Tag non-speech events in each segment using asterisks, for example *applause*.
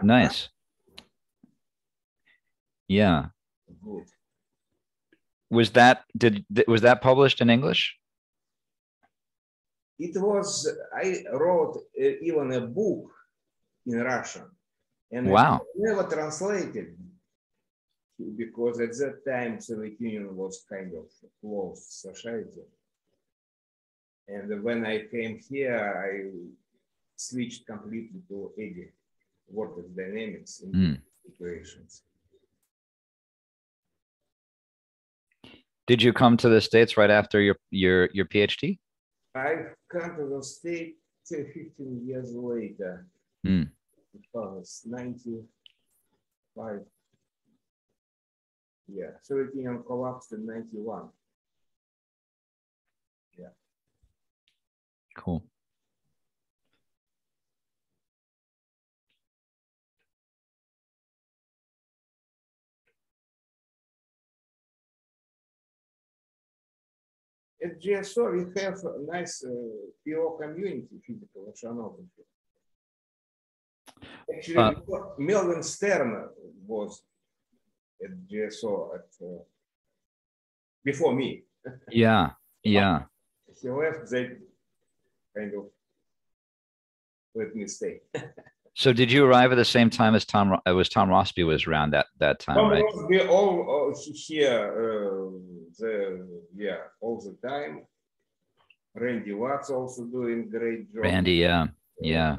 Nice. Yeah. Was that did was that published in English? It was, I wrote uh, even a book in Russian. And Wow. I never translated because at that time Soviet Union was kind of closed society. And when I came here, I switched completely to edit vortex dynamics in Mm. situations. Did you come to the states right after your your your PhD? I come to the state till 15 years later. Mm. It was 95. Yeah, Soviet Union collapsed in 91. Yeah. Cool. At GSO, we have a nice uh, PO community, physical oceanography. Actually, Uh, Melvin Stern was at GSO at, uh, before me. Yeah. Yeah. He left, they kind of let me stay. So did you arrive at the same time as Tom? It was Tom Rossby was around that that time, Tom right? Ross, we all uh, here, uh, the, yeah, all the time. Randy Watts also doing great job. Randy, yeah, yeah.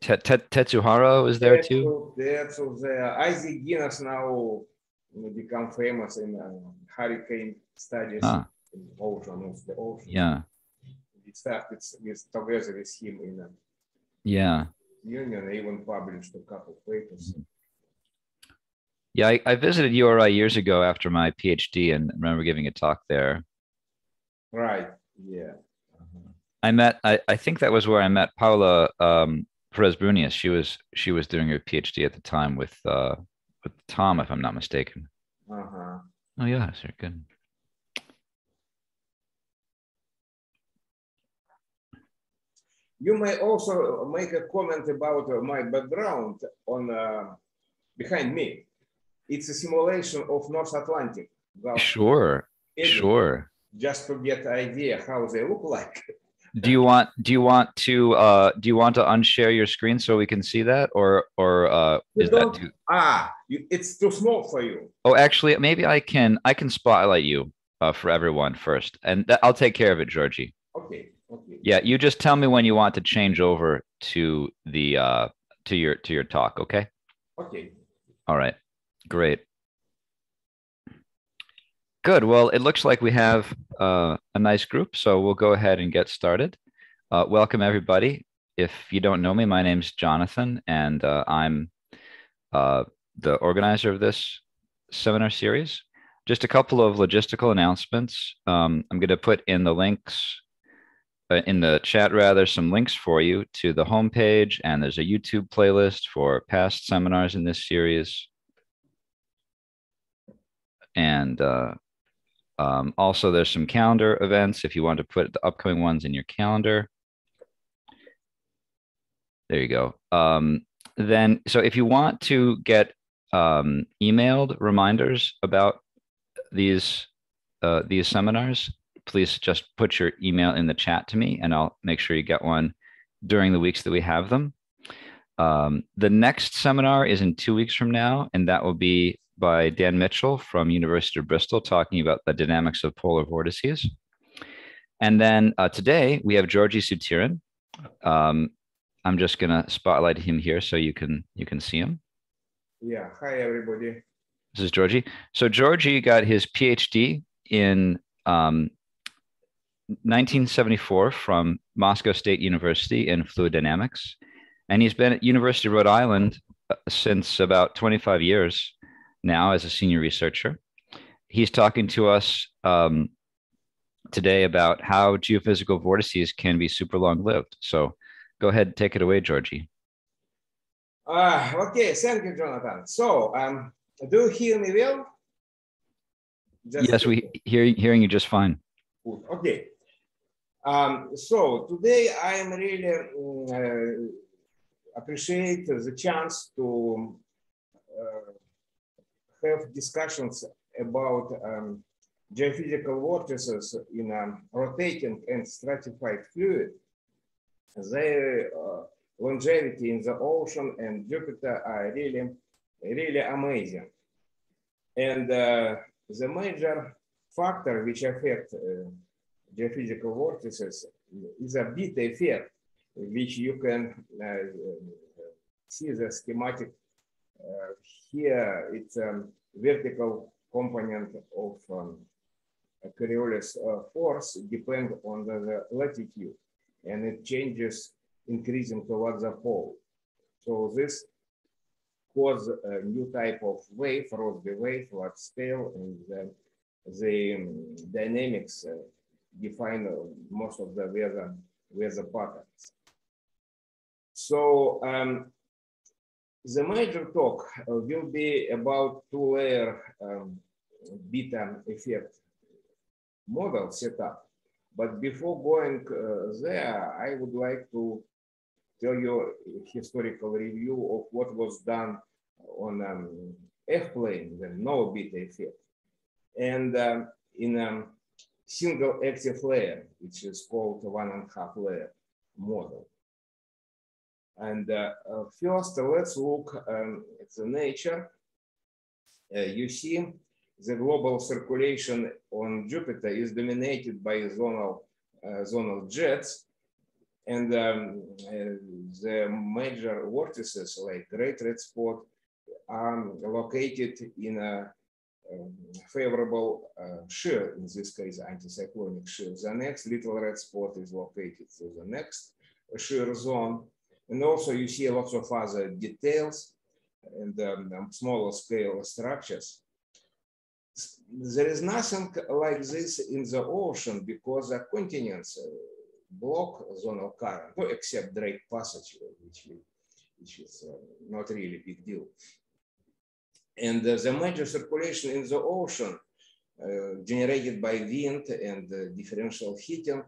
Te- Te- Tetsu Hara was there too. That's there. Isaac Ginis now become famous in uh, hurricane studies Ah. in ocean of the ocean. Yeah, We started with, together with him in a yeah, union, even published a couple papers. Yeah. I, I visited URI years ago after my PhD and remember giving a talk there. Right, yeah. Uh-huh. I met. I, I think that was where I met Paula um, Perez Brunius. She was she was doing her PhD at the time with uh, with Tom, if I'm not mistaken. Uh-huh. Oh yeah, sure, good. You may also make a comment about uh, my background on uh, behind me. It's a simulation of North Atlantic. Gulf Sure, sure. Just to get an idea how they look like. Do you want do you want to uh do you want to unshare your screen so we can see that or or uh You is that too Ah, you, it's too small for you. Oh actually maybe I can I can spotlight you uh for everyone first and th- I'll take care of it Georgi. Okay, okay. Yeah, you just tell me when you want to change over to the uh to your to your talk, okay? Okay. All right. Great. Good. Well, it looks like we have uh, a nice group, so we'll go ahead and get started. Uh, welcome, everybody. If you don't know me, my name's Jonathan, and uh, I'm uh, the organizer of this seminar series. Just a couple of logistical announcements. Um, I'm going to put in the links uh, in the chat, rather, some links for you to the homepage, and there's a YouTube playlist for past seminars in this series and uh, um, also there's some calendar events if you want to put the upcoming ones in your calendar. There you go. Um, then, so if you want to get um, emailed reminders about these uh, these seminars, please just put your email in the chat to me, and I'll make sure you get one during the weeks that we have them. Um, the next seminar is in two weeks from now, and that will be by Dan Mitchell from University of Bristol talking about the dynamics of polar vortices. And then uh, today we have Georgi Sutyrin. Um, I'm just gonna spotlight him here so you can you can see him. Yeah. Hi, everybody. This is Georgi. So Georgi got his PhD in um, 1974 from Moscow State University in fluid dynamics, and he's been at University of Rhode Island uh, since about 25 years now as a senior researcher. He's talking to us um, today about how geophysical vortices can be super long lived. So go ahead, take it away, Georgi. Ah, okay. Thank you, Jonathan. So, um, do you hear me well? Just- Yes, we hear hearing you just fine. Okay. Um, so today I am really mm, uh, appreciate the chance to uh, have discussions about um, geophysical vortices in a rotating and stratified fluid. Their uh, longevity in the ocean and Jupiter are really, really amazing. And uh, the major factor which affect uh, geophysical vortices is a beta effect, which you can uh, see the schematic here. It's a vertical component of um, Coriolis uh, force depend on the, the latitude and it changes increasing towards the pole. So this cause a new type of wave, Rossby wave, what scale, and the, the um, dynamics uh, define uh, most of the weather, weather patterns. So um, the major talk uh, will be about two-layer um, beta effect model setup. But before going uh, there, I would like to tell you a historical review of what was done on um, F-plane, the no beta effect. And um, in a single active layer, which is called one and a half layer model. And uh, uh, first, let's look um, at the nature. Uh, you see the global circulation on Jupiter is dominated by zonal, zonal jets. And um, the major vortices like Great Red Spot are located in a um, favorable uh, shear, in this case, anticyclonic shear. The next little red spot is located to the next shear zone. And also you see lots of other details and um, smaller scale structures there is nothing like this in the ocean because the continents uh, block zonal current, no, except Drake Passage, which, which is uh, not really a big deal. And uh, the major circulation in the ocean uh, generated by wind and uh, differential heating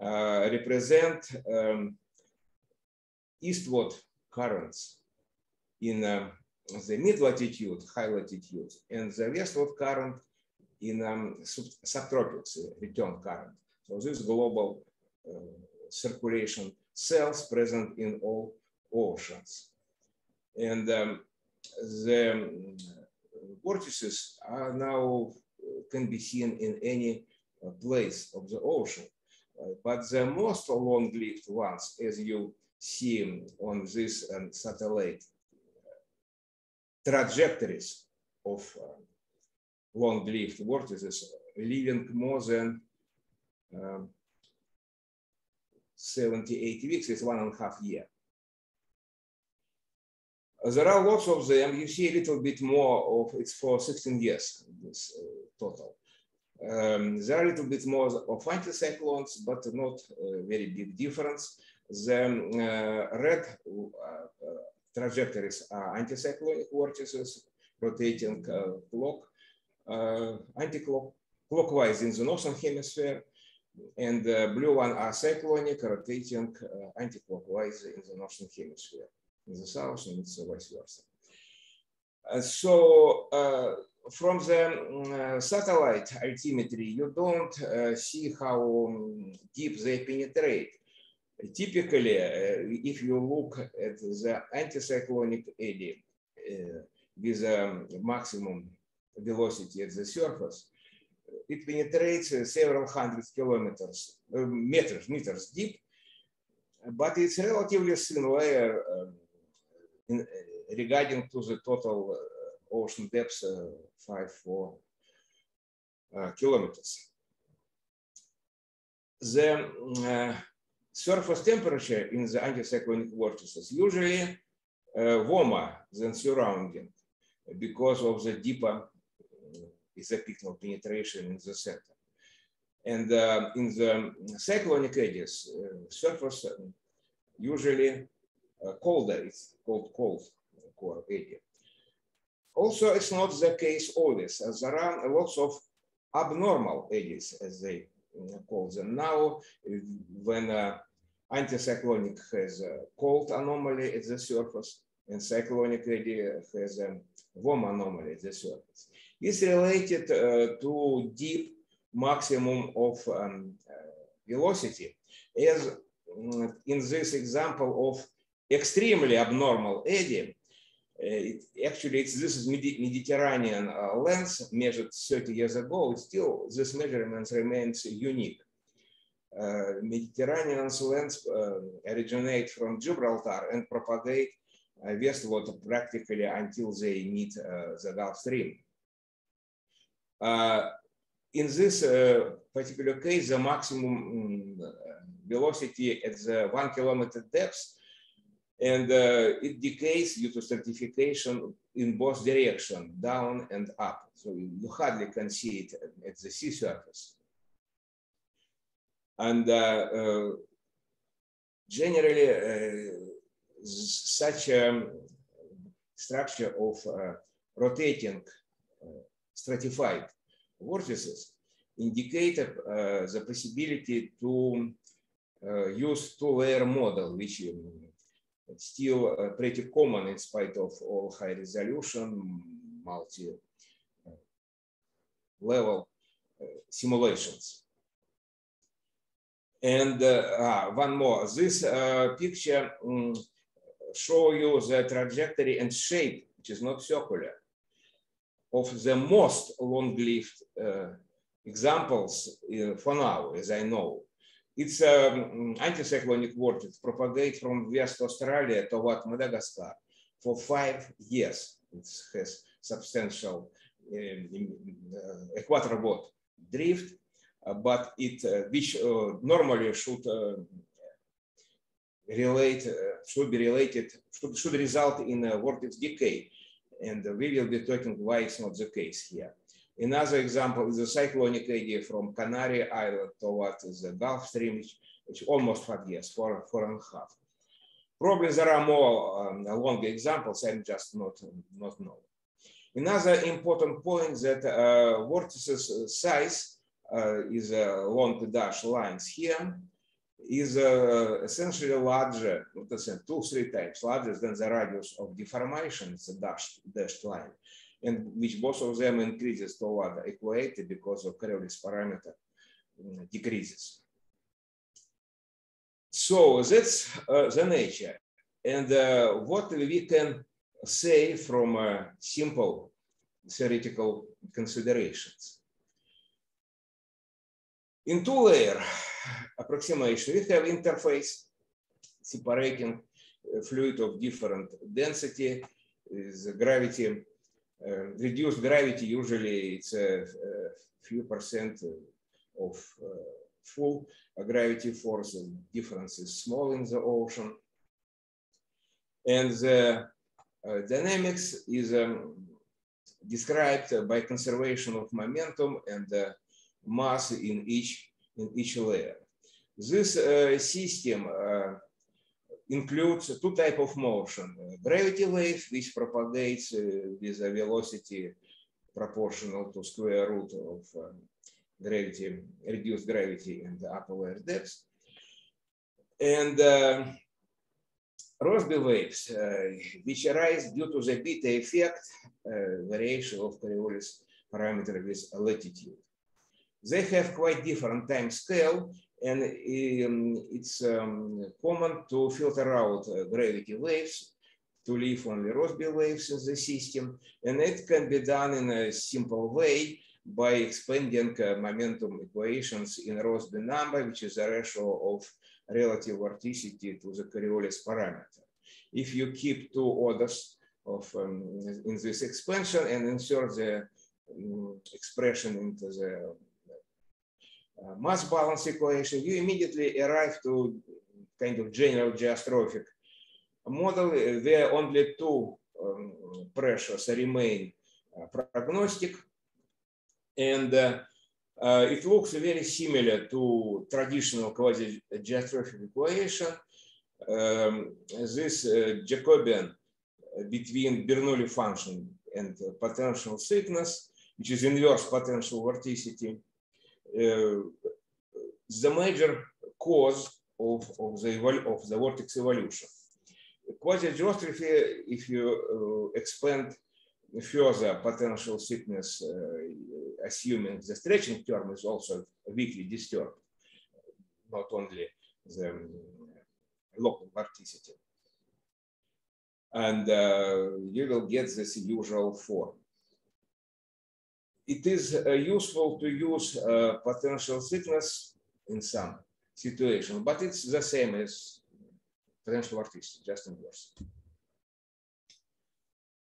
uh, represent um, eastward currents in the mid latitude, high latitude, and the westward current in um, sub subtropics, uh, return current. So this global uh, circulation cells present in all oceans. And um, the um, vortices are now uh, can be seen in any uh, place of the ocean. Uh, but the most long-lived ones, as you see on this um, satellite trajectories of uh, long-lived vortices living more than um, 78 weeks is one and a half year. There are lots of them. You see a little bit more of it's for 16 years, this uh, total. Um, there are a little bit more of anticyclones, but not a very big difference. The uh, red uh, trajectories are anticyclonic vortices rotating uh, clock, anti-clockwise in the northern hemisphere, and the blue one are cyclonic, rotating uh, anti-clockwise in the northern hemisphere. In the south, and it's vice versa. Uh, so uh, from the uh, satellite altimetry, you don't see how deep they penetrate. Typically, uh, if you look at the anticyclonic eddy uh, with a maximum velocity at the surface, it penetrates uh, several hundred kilometers, meters, meters deep, but it's relatively thin layer um, in, regarding to the total ocean depth, five, four kilometers. The surface temperature in the anticyclonic vortices usually warmer than surrounding because of the deeper uh, isopycnal penetration in the center. And uh, in the cyclonic eddies, uh, surface usually uh, colder, it's called cold core eddy. Also, it's not the case always, as there are lots of abnormal eddies, as they call them now, when uh, Anticyclonic has a cold anomaly at the surface, and cyclonic eddy has a warm anomaly at the surface. It's related uh, to deep maximum of um, uh, velocity, as mm, in this example of extremely abnormal eddy, it, actually, it's, this is Medi Mediterranean uh, lens measured 30 years ago. Still, this measurement remains unique. Uh, Mediterranean lens uh, originate from Gibraltar and propagate uh, westward practically until they meet the Gulf Stream. In this particular case, the maximum um, velocity at the one kilometer depth and it decays due to stratification in both direction, down and up. So you hardly can see it at the sea surface. And uh, uh, generally, uh, such a structure of rotating stratified vortices indicated the possibility to use two-layer model, which it's still uh, pretty common in spite of all high resolution, multi level uh, simulations. And ah, one more, this picture um, show you the trajectory and shape, which is not circular, of the most long-lived uh, examples uh, for now, as I know. It's um, anticyclonic vortex propagate from West Australia toward Madagascar for five years. It has substantial uh, equator drift, but it uh, which uh, normally should uh, relate uh, should be related should, should result in a vortex decay, and we will be talking why it's not the case here. Another example is a cyclonic eddy from Canary Island towards the Gulf Stream, which, which almost five years, four, four and a half. Probably there are more um, longer examples, I'm just not, not know. Another important point that uh, vortices size uh, is along the dashed lines here is uh, essentially larger, let's say two, three times larger than the radius of deformation, a dashed, dashed line and which both of them increases toward equator because of Coriolis parameter mm, decreases. So that's uh, the nature. And uh, what we can say from uh, simple theoretical considerations. In two-layer approximation, we have interface separating fluid of different density, is gravity uh, reduced gravity, usually it's a, a few percent of uh, full gravity force. The difference is small in the ocean. And the uh, dynamics is um, described by conservation of momentum and mass in each, in each layer. This uh, system uh, includes two type of motion. Gravity wave, which propagates with a velocity proportional to square root of gravity, reduced gravity in the upper layer depth. And uh, Rossby waves, uh, which arise due to the beta effect uh, variation of Coriolis parameter with latitude. They have quite different time scale and um, it's um, common to filter out uh, gravity waves to leave only Rossby waves in the system. And it can be done in a simple way by expanding uh, momentum equations in Rossby number, which is a ratio of relative vorticity to the Coriolis parameter. If you keep two orders of um, in this expansion and insert the um, expression into the mass balance equation, you immediately arrive to kind of general geostrophic model where only two um, pressures remain uh, prognostic. And uh, uh, it looks very similar to traditional quasi-geostrophic equation. Um, this Jacobian between Bernoulli function and potential thickness, which is inverse potential vorticity, the major cause of, of, the, of the vortex evolution. Quasi-geostrophy, if you uh, expand further potential thickness, uh, assuming the stretching term is also weakly disturbed, not only the um, local vorticity. And uh, you will get this usual form. It is uh, useful to use uh, potential thickness in some situation, but it's the same as potential vorticity, just inverse.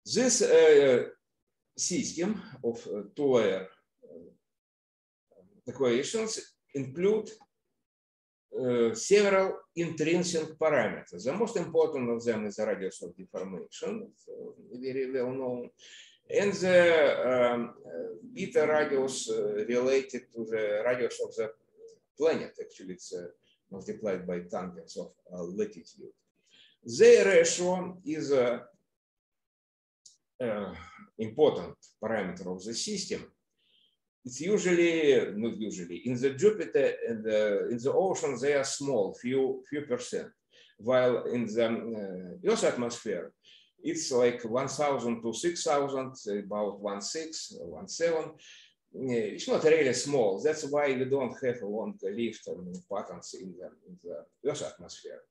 This uh, system of uh, two-layer equations include uh, several intrinsic parameters. The most important of them is the radius of deformation, very well known, and the um, beta radius uh, related to the radius of the planet. Actually, it's uh, multiplied by tangents of uh, latitude. The ratio is a uh, important parameter of the system. It's usually, not usually, in the Jupiter and the, in the ocean, they are small, few, few percent. While in the uh, Earth atmosphere, it's like 1,000 to 6,000, about 1,6, 1,7. It's not really small. That's why we don't have a long lift patterns in the, in the Earth atmosphere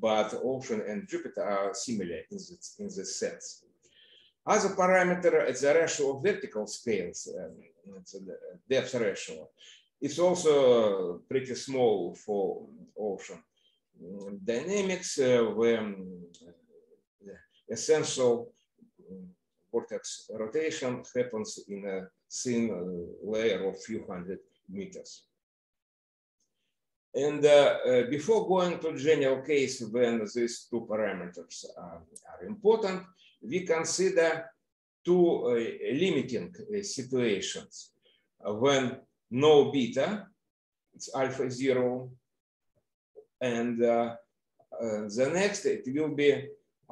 but Ocean and Jupiter are similar in this, in this sense. Other parameter is the ratio of vertical scales, um, depth ratio. It's also pretty small for ocean. Dynamics, uh, when essential vortex rotation happens in a thin layer of few hundred meters. And uh, uh, before going to general case when these two parameters are, are important, we consider two uh, limiting uh, situations. Uh, when no beta, it's alpha zero, and uh, the next it will be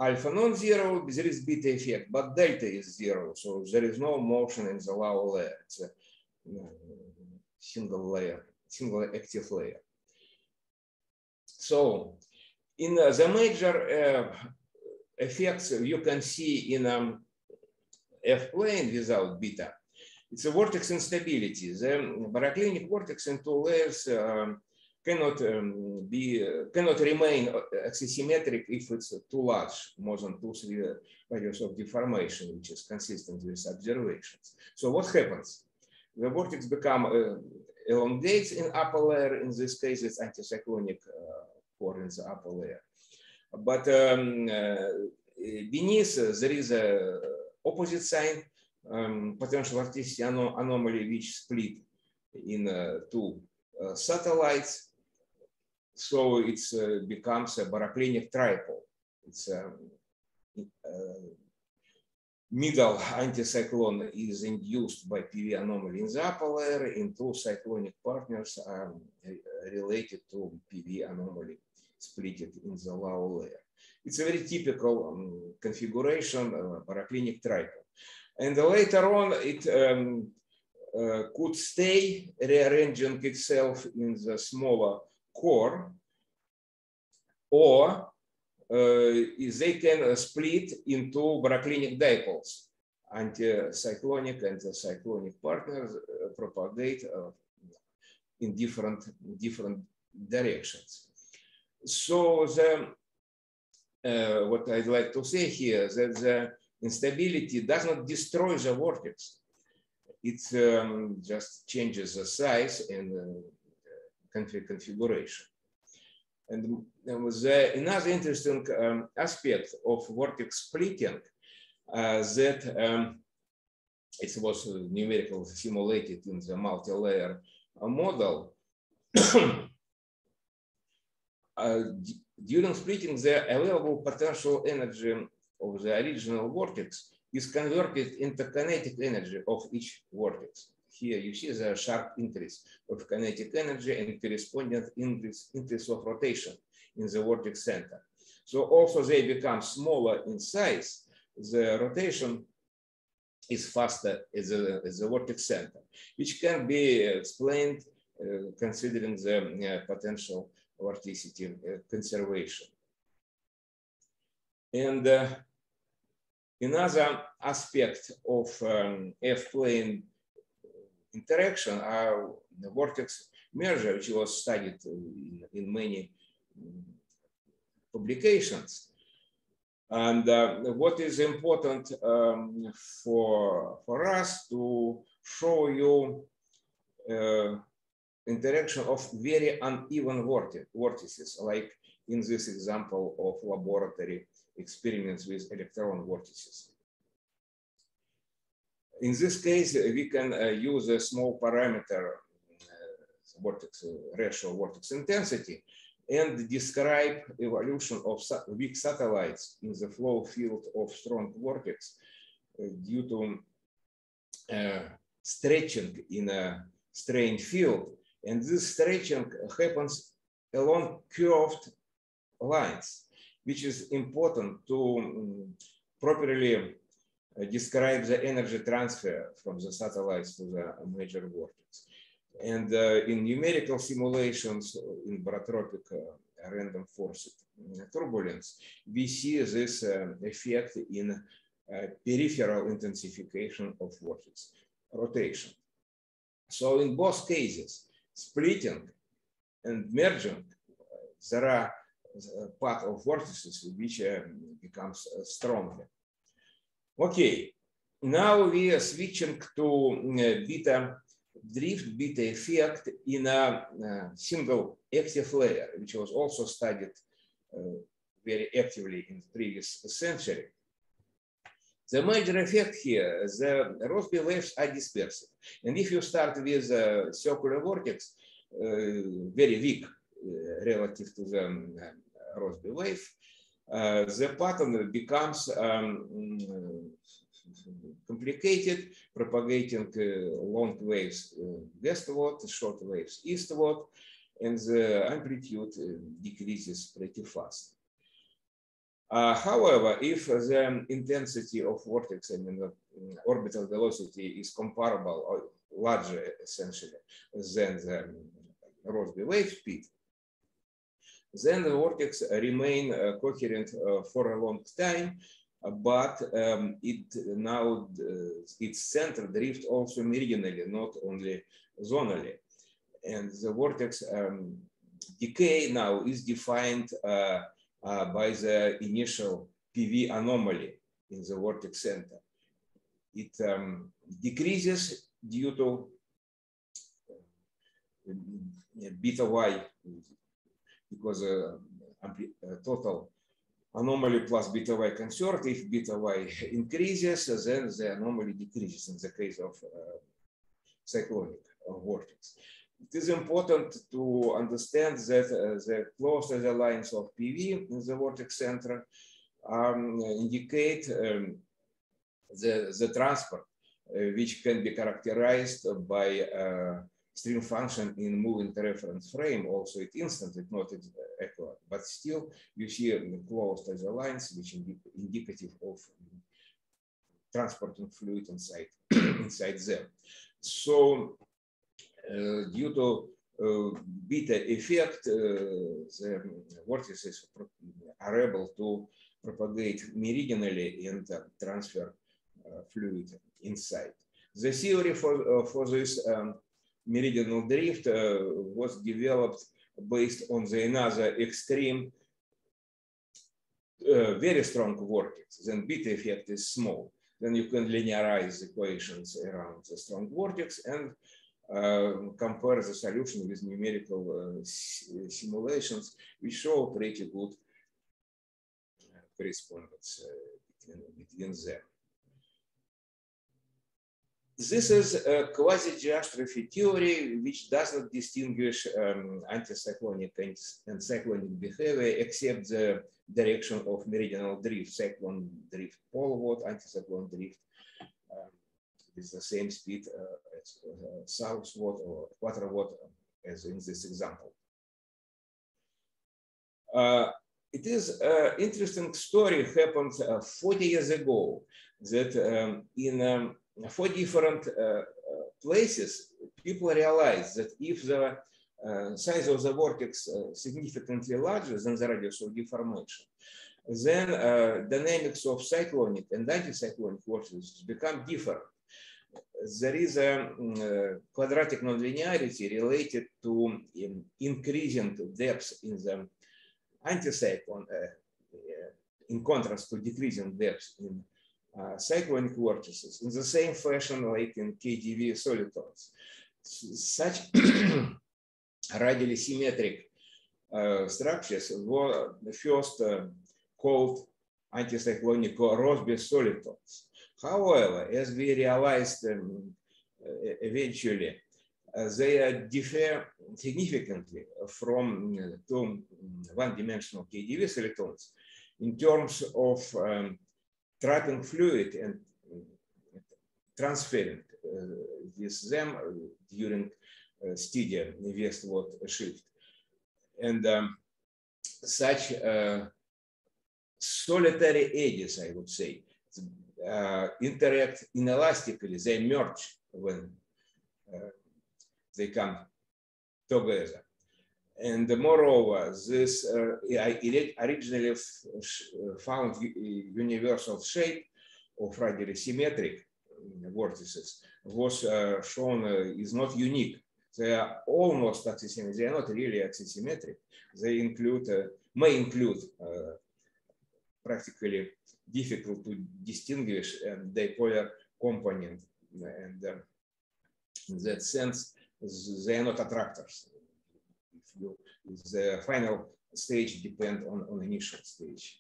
alpha non-zero, there is beta effect, but delta is zero, so there is no motion in the lower layer. It's a single layer, single active layer. So in the major uh, effects you can see in um, F plane without beta, it's a vortex instability. The baroclinic vortex in two layers um, cannot um, be uh, cannot remain axisymmetric if it's too large, more than two three radius of deformation, which is consistent with observations. So what happens? The vortex become uh, elongates in upper layer. In this case, it's anticyclonic uh, core in the upper layer. But um, beneath, there is a opposite sign, um, potential anom anomaly, which split in two uh, satellites. So it uh, becomes a baroclinic tripole. It's a, middle anticyclone is induced by PV anomaly in the upper layer, and two cyclonic partners are related to PV anomaly split it in the lower layer. It's a very typical um, configuration, uh, baroclinic tripole. And later on, it um, uh, could stay rearranging itself in the smaller core, or uh, they can split into baroclinic dipoles. Anticyclonic and the cyclonic partners uh, propagate uh, in different, different directions so the, uh, what I'd like to say here that the instability does not destroy the vortex. It um, just changes the size and uh, configuration. And the, another interesting um, aspect of vortex splitting uh, that um, it was numerically simulated in the multi-layer model *coughs* uh, during splitting, the available potential energy of the original vortex is converted into kinetic energy of each vortex. Here you see the sharp increase of kinetic energy and corresponding increase, increase of rotation in the vortex center. So also they become smaller in size, the rotation is faster at the, at the vortex center, which can be explained uh, considering the uh, potential vorticity uh, conservation. And another aspect of um, F-plane interaction are the vortex merger, which was studied in, in many publications. And uh, what is important um, for, for us to show you uh, interaction of very uneven vortices, like in this example of laboratory experiments with electron vortices. In this case, we can uh, use a small parameter, uh, vortex uh, ratio vortex intensity, and describe evolution of weak satellites in the flow field of strong vortex due to uh, stretching in a strained field. And this stretching happens along curved lines, which is important to um, properly describe the energy transfer from the satellites to the major vortex. And uh, in numerical simulations in barotropic uh, random forced turbulence, we see this effect in peripheral intensification of vortex rotation. So in both cases, splitting and merging, there are part of vortices which uh, becomes uh, stronger. Okay, now we are switching to uh, beta drift beta effect in a, single active layer, which was also studied uh, very actively in the previous century. The major effect here, the Rossby waves are dispersive. And if you start with a circular vortex, uh, very weak uh, relative to the um, Rossby wave, uh, the pattern becomes um, complicated, propagating uh, long waves uh, westward, short waves eastward, and the amplitude decreases pretty fast. Uh, however, if the intensity of vortex, I mean, the orbital velocity is comparable or larger essentially than the Rossby wave speed, then the vortex remain uh, coherent uh, for a long time but um, it now uh, its center drift also meridionally, not only zonally. And the vortex um, decay now is defined uh, uh, by the initial PV anomaly in the vortex center. It um, decreases due to uh, beta y because a, uh, total anomaly plus beta y conserved. If beta y *laughs* increases, then the anomaly decreases in the case of uh, cyclonic vortex. It is important to understand that uh, the closer the lines of PV in the vortex center um, indicate um, the, the transport, uh, which can be characterized by uh, stream function in moving the reference frame also at instant, it's not accurate, but still you see closed as lines, which indi indicative of transporting fluid inside, *clears throat* inside them. So uh, due to uh, beta effect, uh, the vortices are able to propagate meridionally and transfer uh, fluid inside. The theory for, uh, for this um, meridional drift uh, was developed based on the another extreme uh, very strong vortex, then beta effect is small. Then you can linearize equations around the strong vortex and uh, compare the solution with numerical uh, simulations, we show pretty good correspondence uh, between, between them. This is a quasi-geostrophy theory which does not distinguish um, anticyclonic and cyclonic behavior except the direction of meridional drift, cyclone drift poleward, anticyclone drift um, with the same speed uh, as uh, southward or quaterward as in this example. Uh, it is an interesting story happened uh, 40 years ago that um, in four different uh, uh, places, people realize that if the uh, size of the vortex uh, significantly larger than the radius of deformation, then uh, dynamics of cyclonic and anticyclonic vortices become different. There is a um, quadratic nonlinearity related to increasing depth in the anticyclone, in contrast to decreasing depth in uh, cyclonic vortices in the same fashion like in KDV solitons. Such *clears throat* radially symmetric uh, structures were first uh, called anticyclonic Rossby solitons. However, as we realized um, eventually, uh, they differ significantly from uh, two one-dimensional KDV solitons in terms of um, trapping fluid and transferring uh, with them during uh, steady westward shift. And um, such uh, solitary eddies, I would say, uh, interact inelastically, they merge when uh, they come together. And moreover, this uh, originally found universal shape of radially symmetric vortices was uh, shown uh, is not unique. They are almost axisymmetric. They are not really axisymmetric. They include uh, may include uh, practically difficult to distinguish and dipolar component. And in that sense, they are not attractors you, the final stage depend on, on initial stage.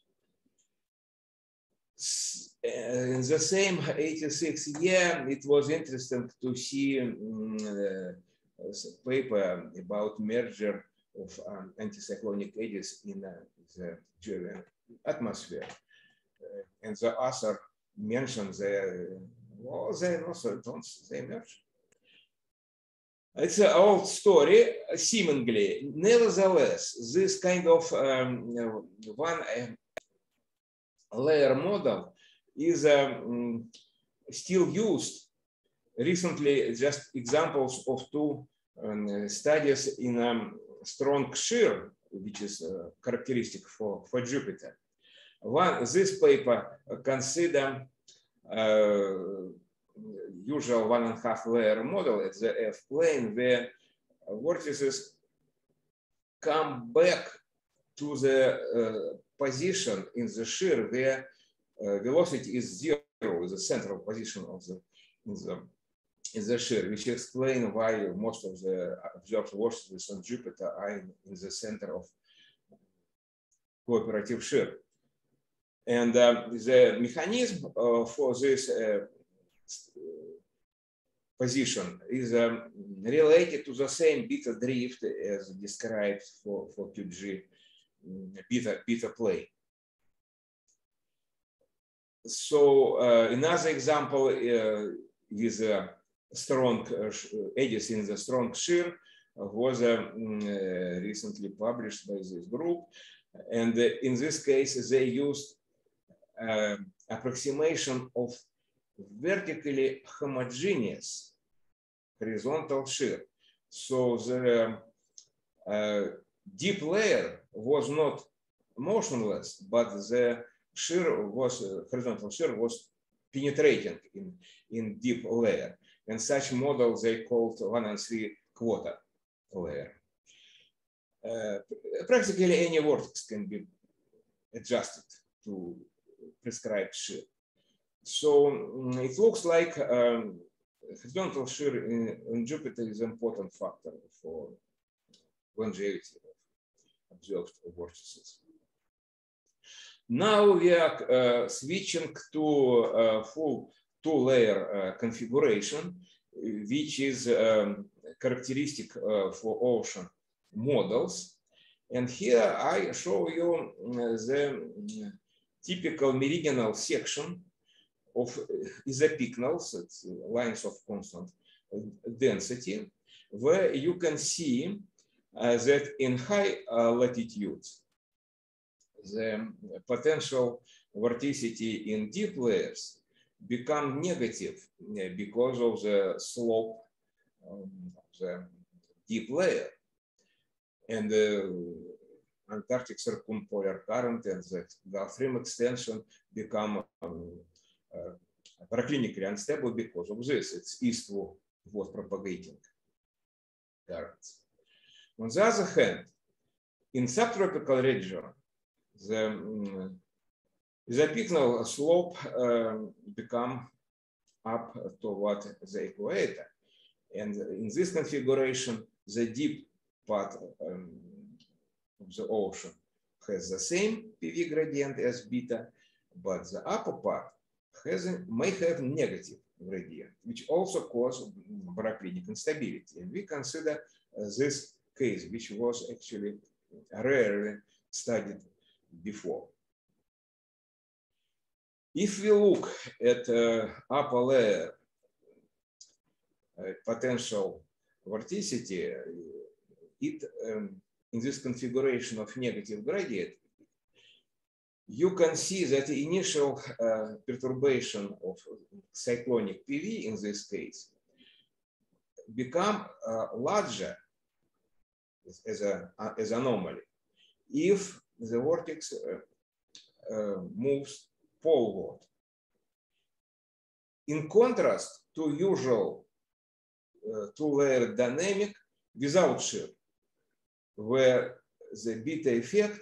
In the same 86 year, it was interesting to see um, uh, paper about merger of um, anticyclonic eddies in uh, the German atmosphere. Uh, and the author mentioned the, well, they also don't, they merge. It's an old story, seemingly. Nevertheless, this kind of um, one uh, layer model is um, still used. Recently, just examples of two um, studies in um, strong shear, which is uh, characteristic for, for Jupiter. One, this paper consider uh, usual one and a half layer model at the F plane where vortices come back to the uh, position in the shear where uh, velocity is zero, the central position of the in the in the shear, which explain why most of the observed vortices on Jupiter are in, in the center of cooperative shear. And um, the mechanism uh, for this uh, position is um, related to the same beta drift as described for, for QG mm, beta, beta plane. So uh, another example uh, a strong uh, eddies in the strong shear was uh, recently published by this group. And in this case, they used uh, approximation of vertically homogeneous horizontal shear. So the uh, deep layer was not motionless, but the shear was, uh, horizontal shear was penetrating in, in deep layer. And such model they called one and three quarter layer. Uh, practically any vortex can be adjusted to prescribed shear. So mm, it looks like um, horizontal shear in, in, Jupiter is an important factor for longevity of observed vortices. Now we are uh, switching to uh, full two-layer uh, configuration, which is um, characteristic uh, for ocean models. And here I show you mm, the typical meridional section of isopycnals, it's lines of constant density, where you can see uh, that in high uh, latitudes, the potential vorticity in deep layers become negative because of the slope um, the deep layer. And the Antarctic circumpolar current and the Gulf Stream extension become um, baroclinically unstable because of this. It's eastward propagating currents. On the other hand, in subtropical region, the um, slope uh, become up toward the equator. And in this configuration, the deep part um, of the ocean has the same PV gradient as beta, but the upper part has may have negative gradient, which also cause baroclinic instability. And we consider uh, this case, which was actually rarely studied before. If we look at uh, upper layer uh, potential vorticity, it um, in this configuration of negative gradient, you can see that the initial uh, perturbation of cyclonic PV in this case become uh, larger as a as anomaly if the vortex uh, uh, moves forward. In contrast to usual uh, two-layer dynamic without shear, where the beta effect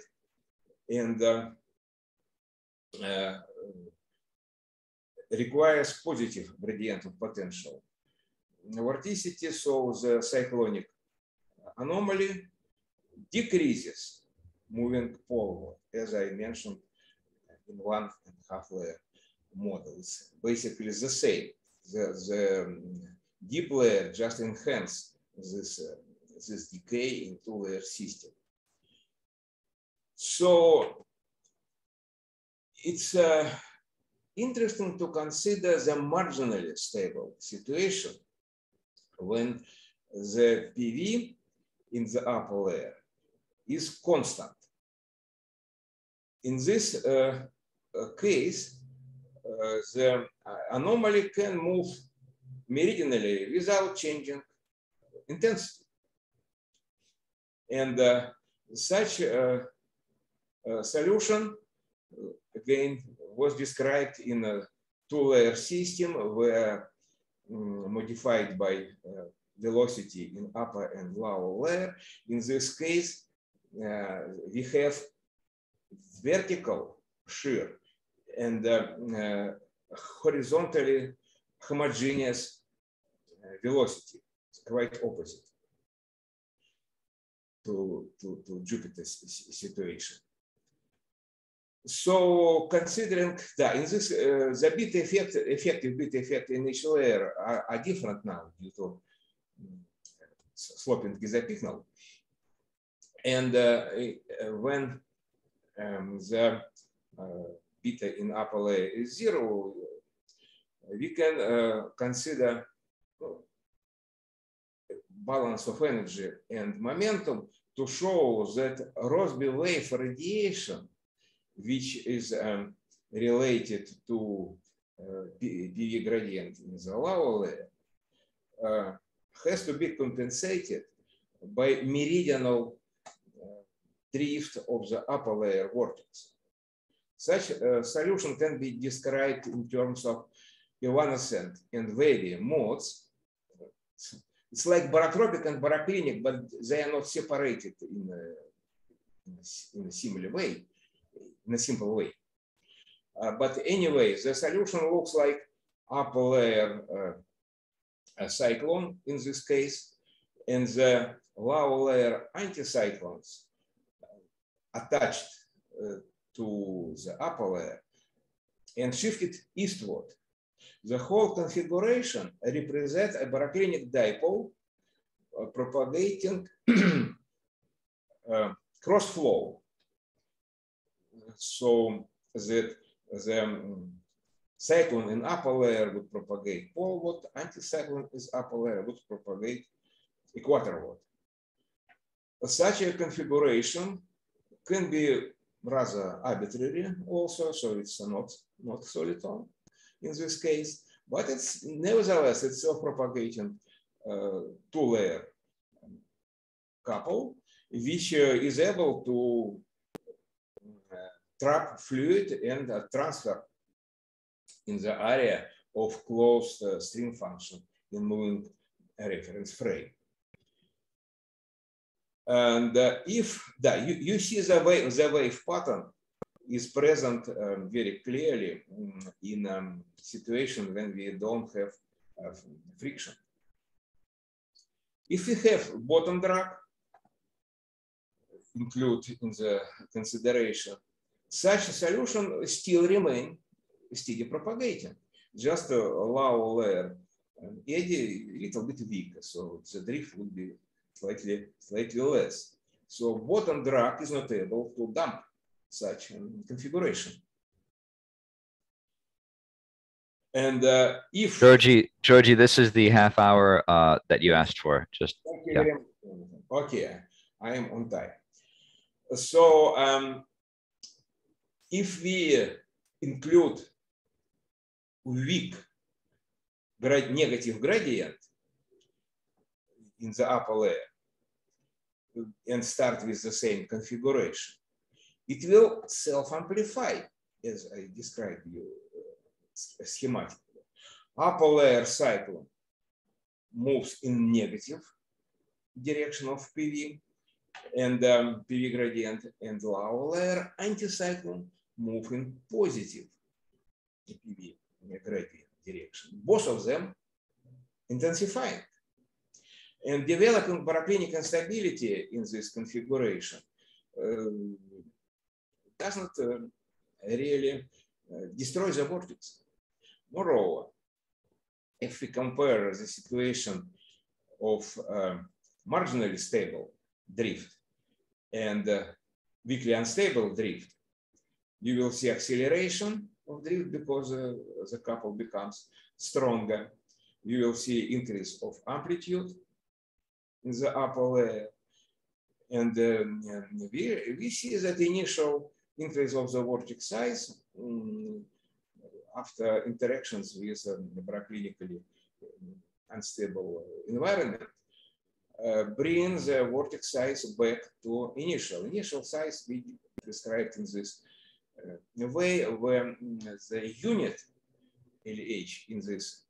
and uh, uh, requires positive gradient of potential vorticity, so the cyclonic anomaly decreases moving forward, as I mentioned in one and half layer models. Basically the same. The, the um, deep layer just enhance this, uh, this decay in two layer system. So it's uh, interesting to consider the marginally stable situation when the PV in the upper layer is constant. In this uh, case, uh, the anomaly can move meridionally without changing intensity. And uh, such a, a, solution, again, was described in a two-layer system where um, modified by uh, velocity in upper and lower layer. In this case, uh, we have vertical shear and uh, uh, horizontally homogeneous uh, velocity. It's quite opposite to, to, to Jupiter's situation. So considering that in this, uh, the bit effect, effective bit effect in each layer are, are different now due to mm, sloping isopycnal. And uh, when um, the uh, beta in upper layer is zero, we can uh, consider balance of energy and momentum to show that Rossby wave radiation, which is um, related to uh, PV gradient in the lower layer, uh, has to be compensated by meridional uh, drift of the upper layer vortex. Such a solution can be described in terms of evanescent and Wavy modes. It's like barotropic and baroclinic, but they are not separated in a, in a similar way, in a simple way. Uh, but anyway, the solution looks like upper layer uh, cyclone in this case, and the lower layer anticyclones attached uh, to the upper layer and shifted eastward. The whole configuration represents a baroclinic dipole uh, propagating *clears throat* uh, cross flow. So that the cyclone in upper layer would propagate poleward, anticyclone is upper layer would propagate equatorward. Such a configuration can be rather arbitrary also, so it's not, not soliton in this case, but it's nevertheless, it's self-propagating uh, two-layer couple, which uh, is able to trap fluid and uh, transfer in the area of closed uh, stream function in moving reference frame. And uh, if you, you see the wave, the wave pattern is present um, very clearly in a um, situation when we don't have uh, friction. If we have bottom drag, include in the consideration, such a solution still remain steady propagating. Just allow layer eddy a little bit weaker, so the drift would be slightly, slightly less. So bottom drag is not able to dump such a configuration. And uh, if Georgi, Georgi, this is the half hour uh, that you asked for. Just yeah. okay, I am on time. So um, if we include weak negative gradient in the upper layer and start with the same configuration, it will self-amplify as I described you uh, schematically. Upper layer cyclone moves in negative direction of PV and um, PV gradient and lower layer anticyclone move in positive PV gradient direction. Both of them intensifying. And developing baroclinic instability in this configuration uh, doesn't uh, really uh, destroy the vortex. Moreover, if we compare the situation of um, marginally stable drift and uh, weakly unstable drift, you will see acceleration of drift because uh, the couple becomes stronger. You will see increase of amplitude in the upper layer. And um, we, we see that initial increase of the vortex size um, after interactions with um, clinically unstable environment uh, the vortex size back to initial. Initial size we described in this uh, way where the unit LH in this,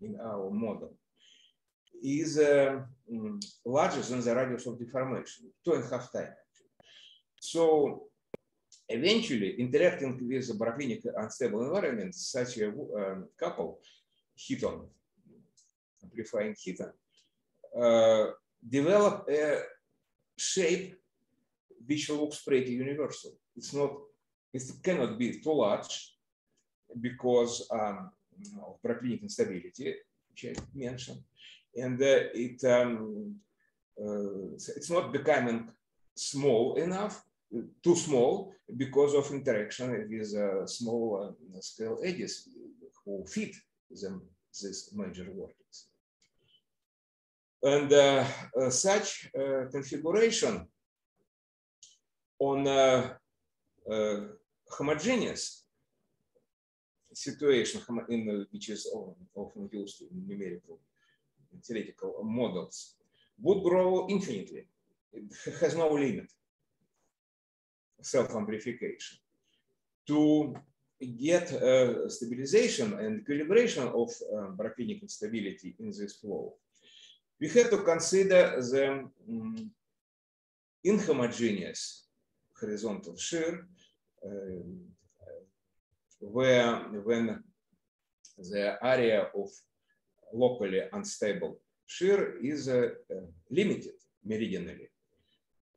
in our model, is uh, larger than the radius of deformation, two and a half times. So eventually interacting with the baroclinic unstable environment, such a um, couple, heton, amplifying heton, uh, develop a shape which looks pretty universal. It's not, it cannot be too large because um, of baroclinic instability, which I mentioned, and uh, it um, uh, it's not becoming small enough, too small because of interaction with uh, small uh, scale eddies who fit them this major vortex. And uh, uh, such configuration on homogeneous situation in which is often used in numerical theoretical models would grow infinitely. It has no limit, self-amplification. To get uh, stabilization and calibration of uh, baroclinic instability in this flow, we have to consider the um, inhomogeneous horizontal shear where when the area of locally unstable shear is uh, uh, limited meridionally.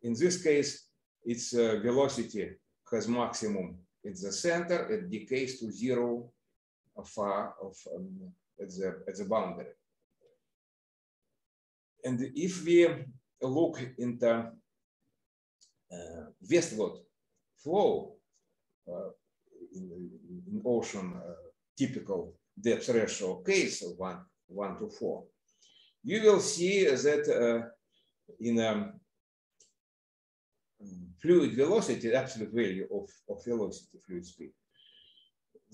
In this case, its uh, velocity has maximum at the center, it decays to zero far of, um, at, the, at the boundary. And if we look into uh, westward flow uh, in, in, ocean uh, typical depth ratio case of one, one to four, you will see that uh, in um, fluid velocity, absolute value of, of velocity, fluid speed,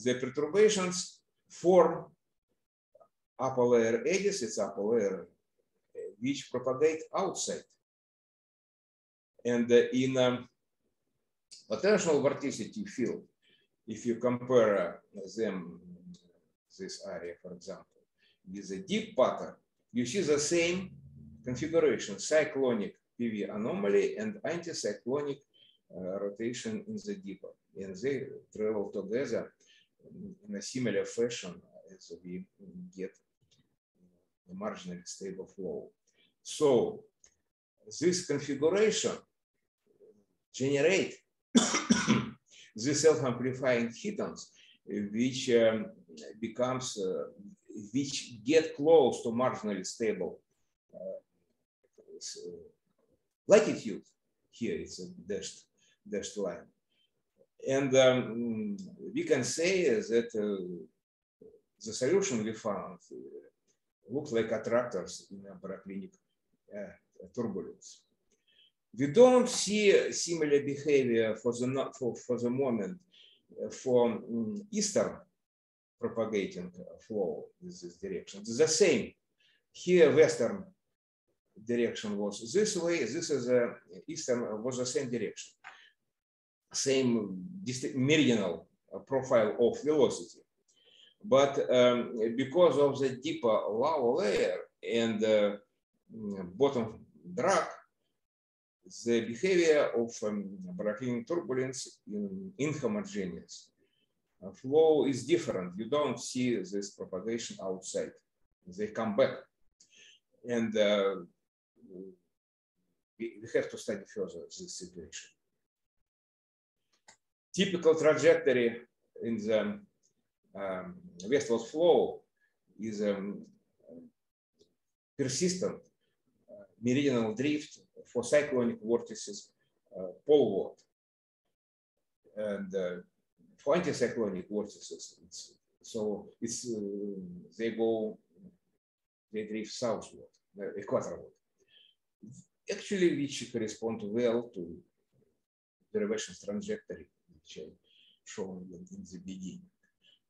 the perturbations form upper layer eddies, it's upper layer which propagate outside. And uh, in um, potential vorticity field, if you compare uh, them, this area, for example, with a deep pattern, you see the same configuration, cyclonic PV anomaly and anticyclonic uh, rotation in the deeper. And they travel together in a similar fashion as we get a marginally stable flow. So this configuration generate the self-amplifying hetons, which um, becomes, uh, which get close to marginally stable uh, latitude. Here it's a dashed, dashed line. And um, we can say that uh, the solution we found uh, looks like attractors in a baroclinic uh, turbulence. We don't see similar behavior for the, for, for the moment for um, Eastern propagating flow in this direction. It's the same. Here, Western direction was this way. This is a Eastern was the same direction. Same meridional profile of velocity. But um, because of the deeper lava layer and uh, bottom drag, the behavior of um, turbulence in inhomogeneous uh, flow is different. You don't see this propagation outside. They come back. And uh, we, we have to study further this situation. Typical trajectory in the um, westward flow is um, persistent uh, meridional drift for cyclonic vortices uh, poleward. And uh, for anticyclonic vortices, it's, so it's uh, they go, they drift southward, uh, equatorward. Actually, which correspond well to derivation trajectory, which I shown in the beginning.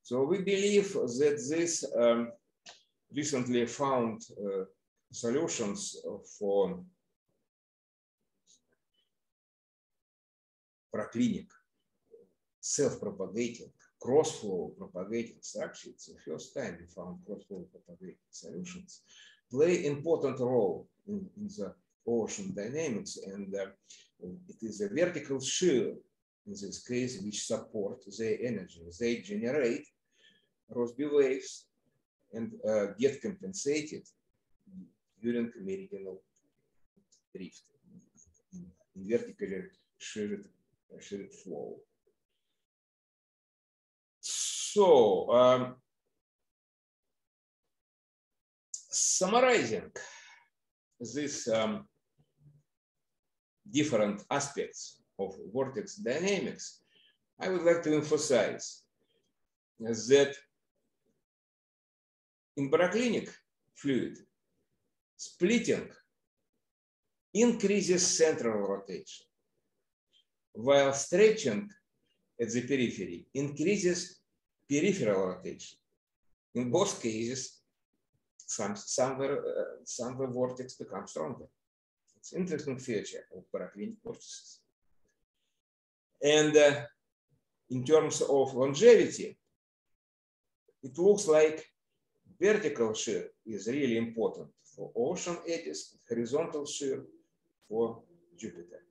So we believe that this um, recently found uh, solutions for baroclinic, self-propagating, cross-flow propagating structure. It's the first time we found cross-flow propagating solutions play important role in, in the ocean dynamics. And uh, it is a vertical shear in this case, which support the energy. They generate Rossby waves and uh, get compensated during meridional drift in, vertically sheared sheared flow. So, um, summarizing these um, different aspects of vortex dynamics, I would like to emphasize that in baroclinic fluid, splitting increases central rotation while stretching at the periphery increases peripheral rotation. In both cases, some, somewhere, uh, somewhere vortex becomes stronger. It's interesting feature of baroclinic vortices. And uh, in terms of longevity, it looks like vertical shear is really important for ocean eddies, horizontal shear for Jupiter.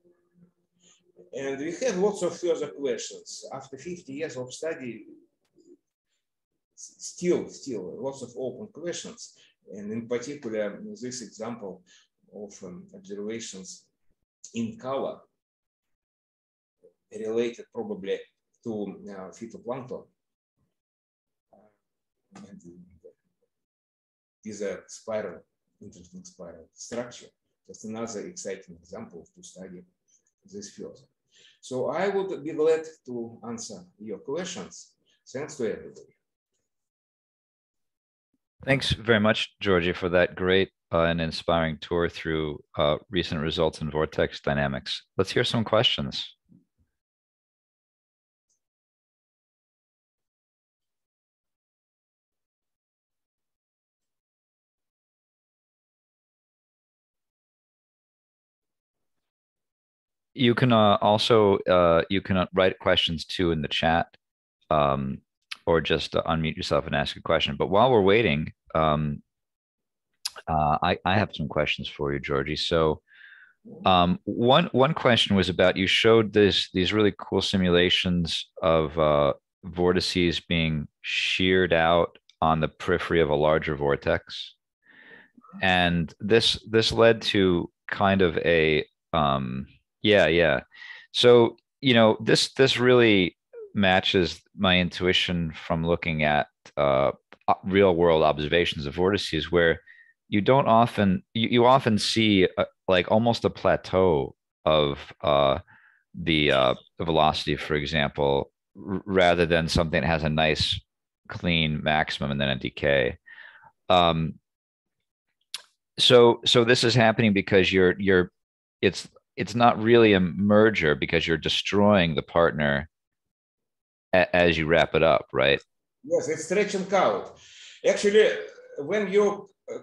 And we have lots of further questions. After 50 years of study, still, still lots of open questions. And in particular, this example of um, observations in color related probably to uh, phytoplankton. And is a spiral, interesting spiral structure. Just another exciting example to study this further. So I would be glad to answer your questions. Thanks to everybody. Thanks very much, Georgi, for that great uh, and inspiring tour through uh, recent results in vortex dynamics. Let's hear some questions. You can uh, also uh, you can uh, write questions too in the chat, um, or just uh, unmute yourself and ask a question. But while we're waiting, um, uh, I I have some questions for you, Georgi. So. Um, one one question was about you showed this these really cool simulations of uh, vortices being sheared out on the periphery of a larger vortex, and this this led to kind of a um, yeah yeah. So you know this this really matches my intuition from looking at uh, real world observations of vortices where you don't often you, you often see a, like almost a plateau of uh, the uh, velocity, for example, rather than something that has a nice clean maximum and then a decay. Um, so so this is happening because you're you're it's it's not really a merger because you're destroying the partner a- as you wrap it up, right? Yes, it's stretching out. Actually, when you uh,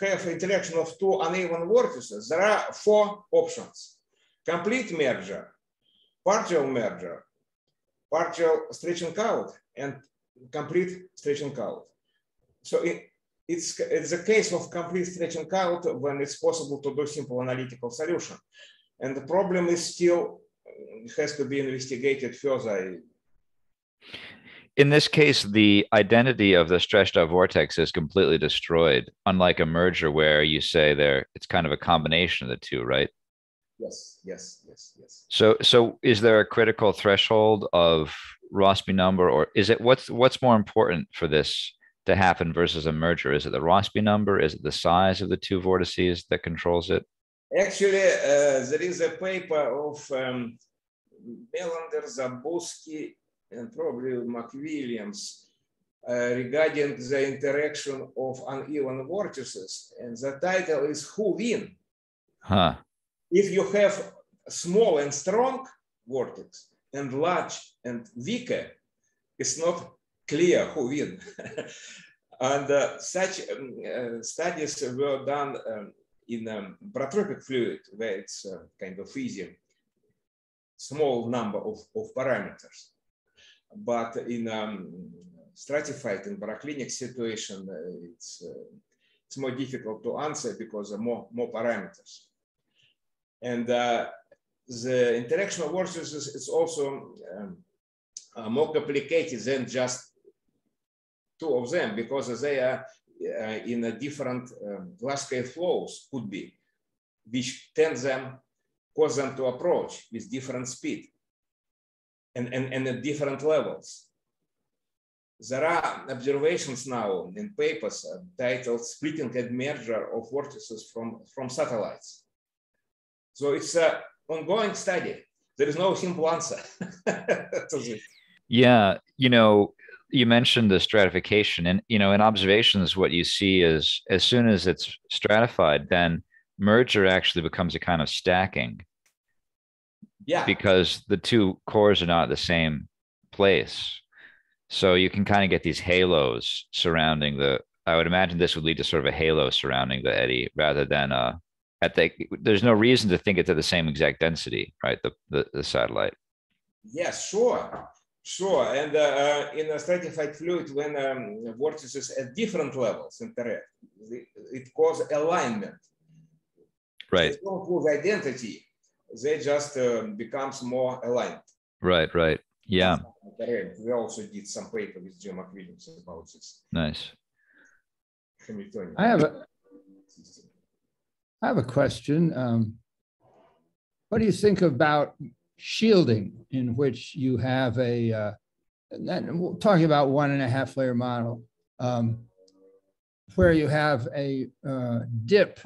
have interaction of two uneven vortices, there are four options. Complete merger, partial merger, partial stretching out, and complete stretching out. So it, it's, it's a case of complete stretching out when it's possible to do simple analytical solution. And the problem is still uh, has to be investigated further in this case, the identity of the stretched out vortex is completely destroyed, unlike a merger where you say there it's kind of a combination of the two, right? Yes, yes, yes, yes. So so is there a critical threshold of Rossby number or is it what's what's more important for this to happen versus a merger? Is it the Rossby number? Is it the size of the two vortices that controls it? Actually, uh, there is a paper of um, Melander, Zabusky, and probably McWilliams uh, regarding the interaction of uneven vortices. And the title is Who Win? Huh. If you have small and strong vortex and large and weaker, it's not clear who win. *laughs* and uh, such um, uh, studies were done um, in um, barotropic fluid, where it's uh, kind of easy, small number of, of parameters. But in um, stratified and baroclinic situation, uh, it's, uh, it's more difficult to answer because more, more parameters. And uh, the interaction of vortices is also um, uh, more complicated than just two of them because they are in a different um, glass scale flows could be, which tend them, cause them to approach with different speed and, and, and at different levels. There are observations now in papers titled Splitting and Merger of Vortices from, from Satellites. So it's an ongoing study. There is no simple answer *laughs* Yeah, you know, you mentioned the stratification, and you know, in observations, what you see is as soon as it's stratified, then merger actually becomes a kind of stacking yeah. Because the two cores are not the same place. So you can kind of get these halos surrounding the I would imagine this would lead to sort of a halo surrounding the eddy rather than uh at the there's no reason to think it's at the same exact density, right? The the, the satellite. Yes, sure. Sure, and uh, uh in a stratified fluid, when um, vortices at different levels interact, it causes alignment. Right. It's not prove identity, they just uh, becomes more aligned. Right, right. Yeah. We also did some paper with Jim McWilliams about this. Nice. Hamiltonian. I have a, I have a question. Um, what do you think about shielding, in which you have a, uh, talking about one and a half layer model, um, where you have a uh, dip,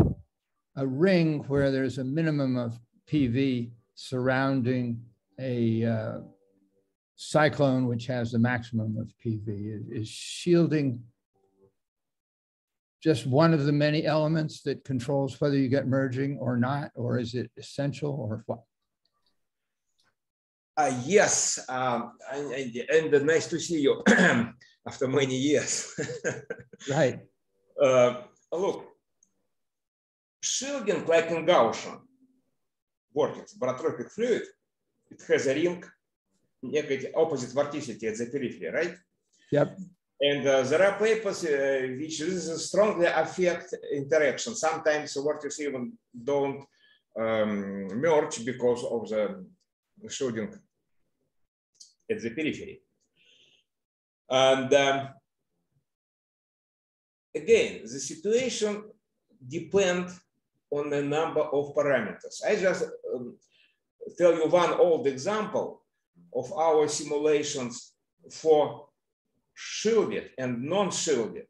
a ring where there's a minimum of PV surrounding a uh, cyclone which has the maximum of PV? Is, shielding just one of the many elements that controls whether you get merging or not, or is it essential or what? Uh, yes, um, and, and, and, nice to see you *clears throat* after many years. *laughs* right. Uh, look, shielding like in Gaussian vortex, barotropic fluid, it has a ring, negative opposite vorticity at the periphery, right? Yep. And uh, there are papers uh, which strongly affect interaction. Sometimes vortices even don't um, merge because of the shooting at the periphery. And um, again, the situation depends on a number of parameters. I just um, tell you one old example of our simulations for shielded and non-shielded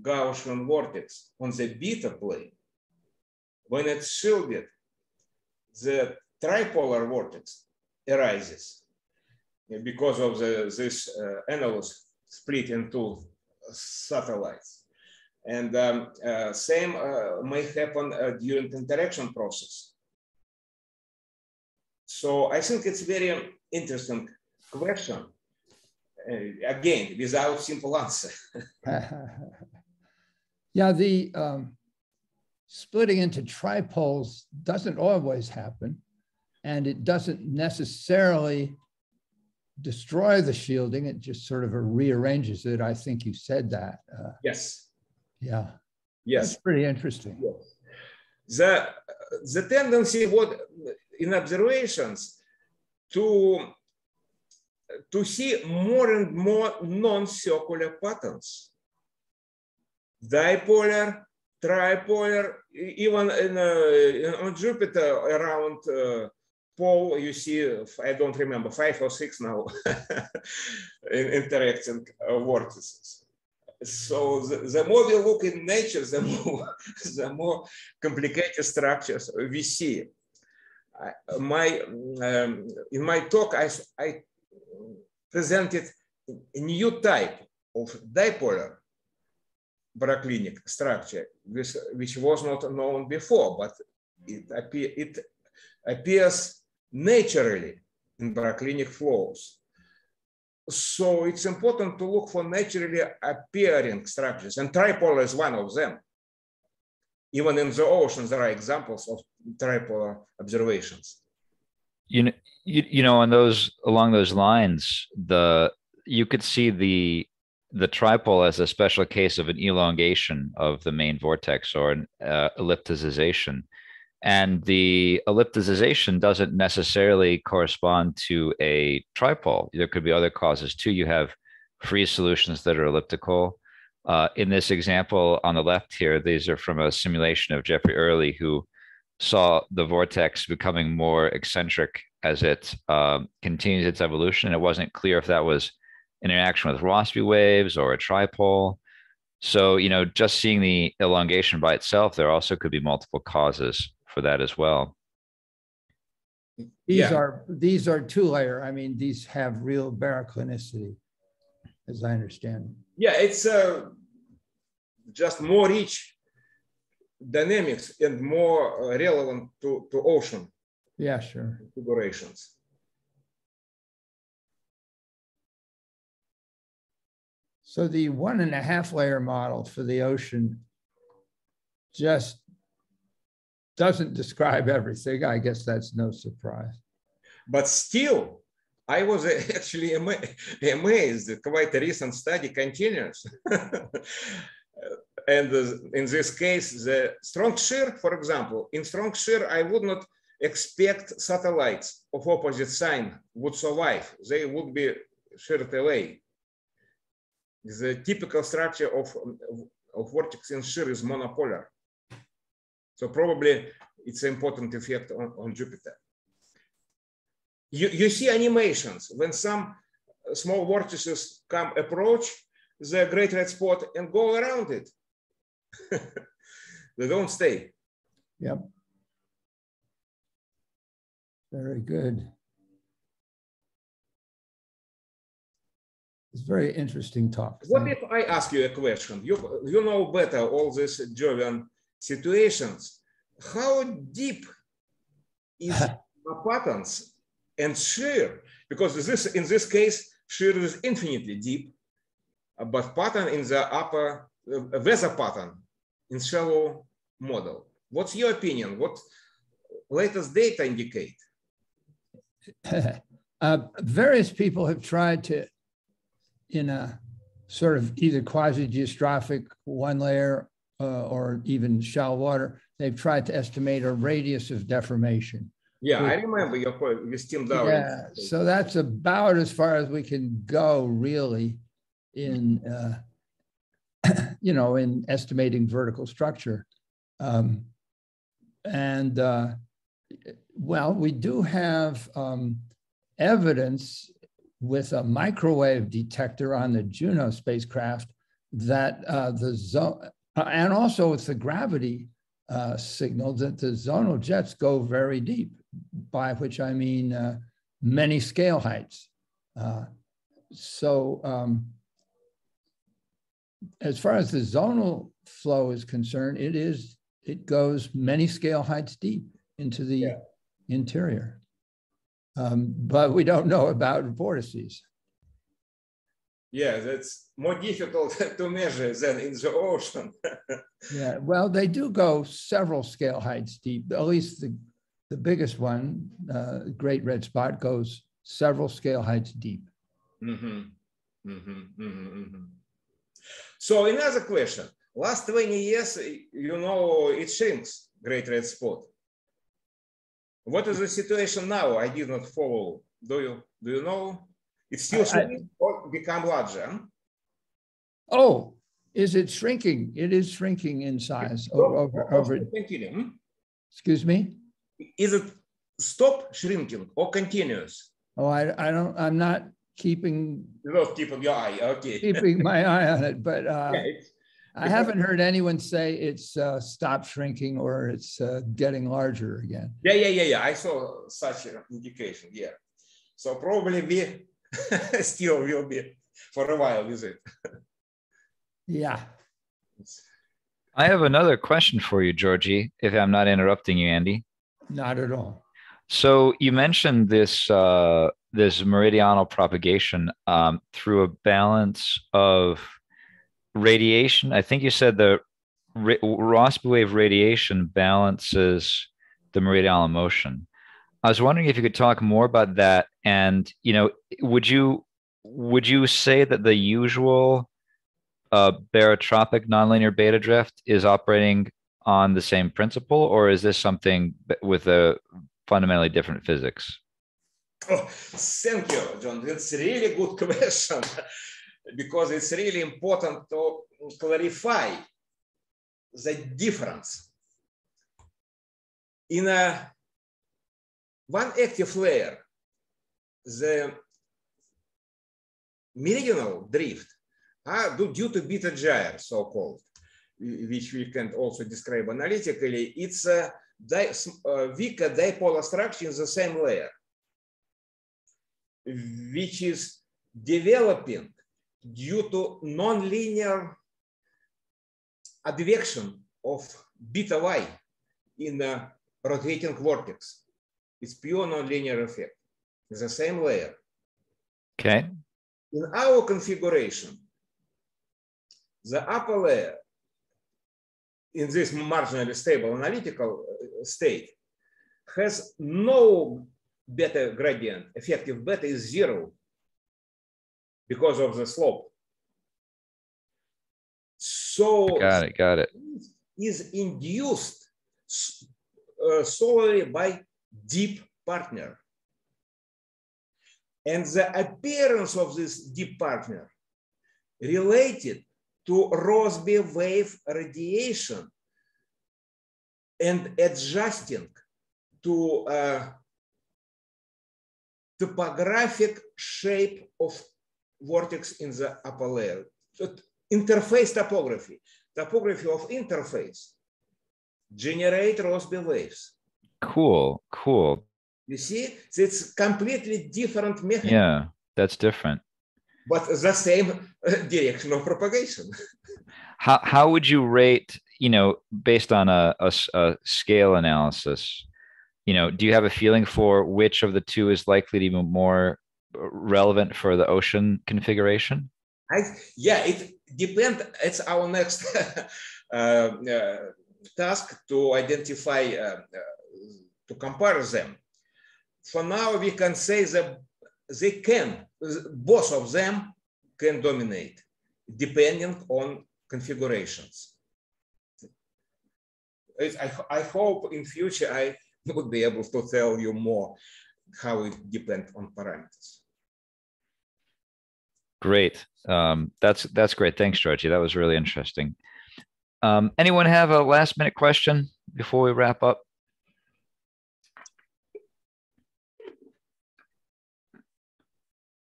Gaussian vortex on the beta plane. When it's shielded, the tripolar vortex arises because of the, this uh, annulus split into satellites. And um, uh, same uh, may happen uh, during interaction process. So I think it's very interesting question. Uh, again, without simple answer. *laughs* yeah, the um, splitting into tripoles doesn't always happen, and it doesn't necessarily destroy the shielding. It just sort of rearranges it. I think you said that. Uh, yes. Yeah. Yes. That's pretty interesting. Yes. The, the tendency what in observations to to see more and more non-circular patterns. Dipolar, tripolar, even in, uh, on Jupiter around uh, pole, you see, I don't remember, five or six now *laughs* interacting vortices. So the, the, more we look in nature, the *laughs* more, the more complicated structures we see. My, um, in my talk, I, I presented a new type of dipolar baroclinic structure, which, which was not known before, but it, appear, it appears naturally in baroclinic flows. So it's important to look for naturally appearing structures, and tripolar is one of them. Even in the ocean, there are examples of tripolar observations. You know, you, you know, on those along those lines, the you could see the the tripole as a special case of an elongation of the main vortex or an uh, ellipticization. And the ellipticization doesn't necessarily correspond to a tripole. There could be other causes too. You have free solutions that are elliptical. Uh, in this example on the left here, these are from a simulation of Jeffrey Early, who saw the vortex becoming more eccentric as it uh, continues its evolution. It wasn't clear if that was an interaction with Rossby waves or a tripole. So, you know, just seeing the elongation by itself, there also could be multiple causes for that as well. These yeah. are these are two layer. I mean, these have real baroclinicity, as I understand. Yeah, it's uh, just more rich dynamics and more uh, relevant to, to ocean. Yeah, sure. Configurations. So the one and a half layer model for the ocean just doesn't describe everything. I guess that's no surprise. But still, I was *laughs* actually amazed. Quite a recent study continues. *laughs* and uh, in this case, the strong shear, for example, in strong shear, I would not expect satellites of opposite sign would survive. They would be sheared away. The typical structure of, of vortex in shear is monopolar. So probably it's an important effect on, on Jupiter. You, you see animations when some small vortices come approach the great red spot and go around it. *laughs* they don't stay. Yep. Very good. It's very interesting talk. What if I ask you a question? You, you know better all this Jovian situations. How deep is *laughs* patterns and shear? Because this, in this case, shear is infinitely deep, but pattern in the upper, uh, weather pattern in shallow model. What's your opinion? What latest data indicate? *laughs* uh, various people have tried to, in a sort of either quasi-geostrophic one layer uh, or even shallow water, they've tried to estimate a radius of deformation. Yeah, I remember your point with Tim Dower. Yeah, so that's about as far as we can go, really, in uh, *clears throat* you know, in estimating vertical structure. Um, and uh, well, we do have um, evidence with a microwave detector on the Juno spacecraft that uh, the zone, uh, and also it's the gravity uh, signal that the zonal jets go very deep, by which I mean uh, many scale heights. Uh, so um, as far as the zonal flow is concerned, it is it goes many scale heights deep into the yeah. interior. Um, but we don't know about vortices. Yeah, that's more difficult *laughs* to measure than in the ocean. *laughs* yeah, well, they do go several scale heights deep. At least the, the biggest one, uh, Great Red Spot, goes several scale heights deep. Mm-hmm. Mm-hmm. Mm-hmm. mm-hmm. So another question. Last 20 years, you know, it shrinks, Great Red Spot. What is the situation now? I did not follow. Do you do you know? It's still shrinking or become larger? Oh, is it shrinking? It is shrinking in size over, over, over. Excuse me? Is it stop shrinking or continuous? Oh, I, I don't, I'm not keeping not keeping your eye okay keeping my eye on it but *laughs* uh, yeah, i haven't heard anyone say it's uh, stopped shrinking or it's uh, getting larger again yeah yeah yeah yeah i saw such an indication yeah so probably we still will be for a while is it? *laughs* Yeah. I have another question for you georgi if i'm not interrupting you andy. Not at all. So you mentioned this uh, this meridional propagation um, through a balance of radiation. I think you said the ra- Rossby wave radiation balances the meridional motion. I was wondering if you could talk more about that, and you know, would you would you say that the usual uh, barotropic nonlinear beta drift is operating on the same principle, or is this something with a fundamentally different physics? Oh, thank you, John. It's really good *laughs* question because it's really important to clarify the difference. In a one active layer, the meridional drift are due to beta gyre, so-called, which we can also describe analytically. It's a di uh, weaker dipolar structure in the same layer which is developing due to nonlinear advection of beta y in a rotating vortex. It's pure nonlinear effect. It's the same layer. Okay. In our configuration, the upper layer in this marginally stable analytical uh, state has no beta gradient, effective beta is zero because of the slope. So got it, got it. Is induced uh, solely by deep partner. And the appearance of this deep partner related to Rossby wave radiation and adjusting to uh, topographic shape of vortex in the upper layer. So interface topography, topography of interface generate Rossby waves. Cool, cool. You see, it's completely different mechanism. Yeah, that's different. But the same uh, direction of propagation. *laughs* how, how would you rate, you know, based on a, a, a scale analysis, you know, do you have a feeling for which of the two is likely to be more relevant for the ocean configuration? I, yeah, it depends. It's our next *laughs* uh, uh, task to identify uh, uh, to compare them. For now, we can say that they can, both of them can dominate depending on configurations. I, I hope in future I *laughs* would be able to tell you more how it depends on parameters. Great. Um, that's that's great. Thanks, Georgi. That was really interesting. Um, anyone have a last minute question before we wrap up?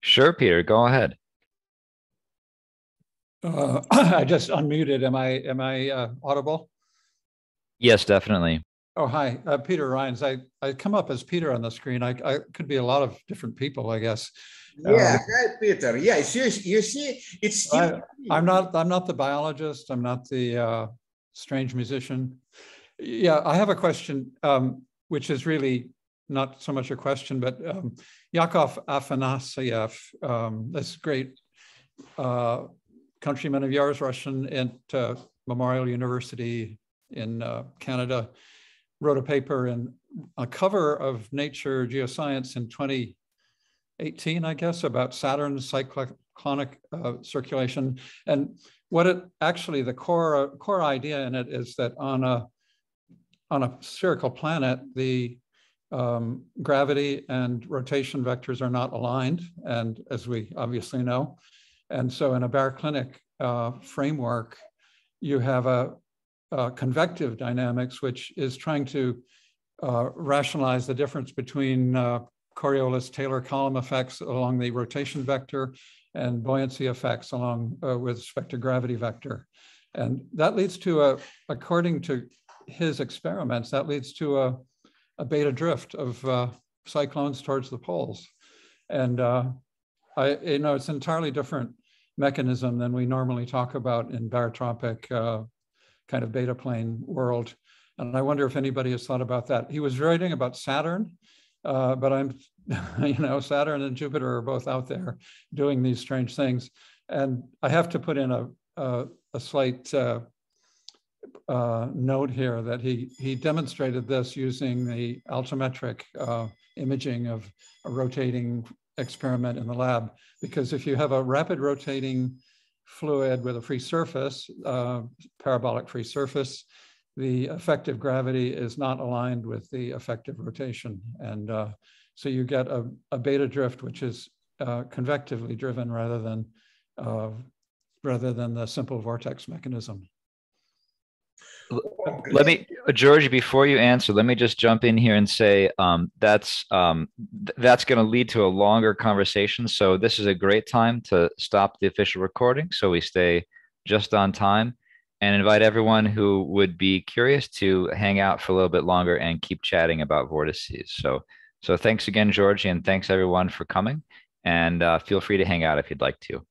Sure, Peter, go ahead. Uh, *clears throat* I just unmuted. Am I am I uh, audible? Yes, definitely. Oh, hi, uh, Peter Rhines. I, I come up as Peter on the screen. I, I could be a lot of different people, I guess. Yeah, um, hi, Peter. Yeah, you, you see, it's still. I, am not. I'm not the biologist. I'm not the uh, strange musician. Yeah, I have a question, um, which is really not so much a question, but um, Yakov Afanasyev, um, this great uh, countryman of yours, Russian at uh, Memorial University in uh, Canada, wrote a paper in a cover of Nature Geoscience in 2018, I guess, about Saturn's cyclonic uh, circulation. And what it actually, the core, core idea in it is that on a, on a spherical planet, the um, gravity and rotation vectors are not aligned, and as we obviously know. And so in a baroclinic uh, framework, you have a, a, convective dynamics, which is trying to uh, rationalize the difference between uh, Coriolis-Taylor column effects along the rotation vector and buoyancy effects along uh, with respect to gravity vector. And that leads to a, according to his experiments, that leads to a, a beta drift of uh, cyclones towards the poles. And uh, I, you know, it's an entirely different mechanism than we normally talk about in barotropic uh, kind of beta plane world. And I wonder if anybody has thought about that. He was writing about Saturn, uh, but I'm, *laughs* you know, Saturn and Jupiter are both out there doing these strange things. And I have to put in a, a, a slight uh, note here that he, he demonstrated this using the altimetric uh, imaging of a rotating experiment in the lab. Because if you have a rapid rotating fluid with a free surface, uh, parabolic free surface, the effective gravity is not aligned with the effective rotation. And uh, so you get a, a, beta drift, which is uh, convectively driven rather than, uh, rather than the simple vortex mechanism. Let me, George, before you answer, let me just jump in here and say um, that's um, th that's going to lead to a longer conversation. So this is a great time to stop the official recording, so we stay just on time, and invite everyone who would be curious to hang out for a little bit longer and keep chatting about vortices. So, so thanks again, Georgi, and thanks everyone for coming. And uh, feel free to hang out if you'd like to.